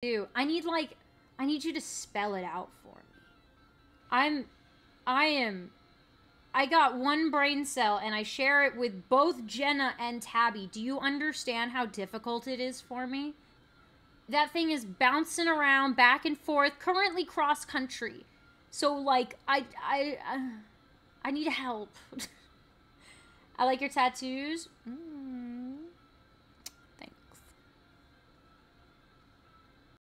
do. I need like I need you to spell it out for me. I'm I am I got one brain cell and I share it with both Jenna and Tabby. Do you understand how difficult it is for me? That thing is bouncing around back and forth, currently cross country. So like I I uh, I need help. I like your tattoos. Mm.